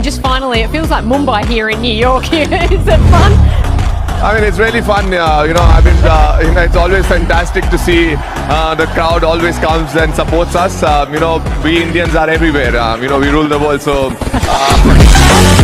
And just finally, it feels like Mumbai here in New York. Is it fun? I mean, it's really fun. Uh, you know, I mean, uh, you know, it's always fantastic to see uh, the crowd always comes and supports us. Um, you know, we Indians are everywhere. Um, you know, we rule the world. So. Uh,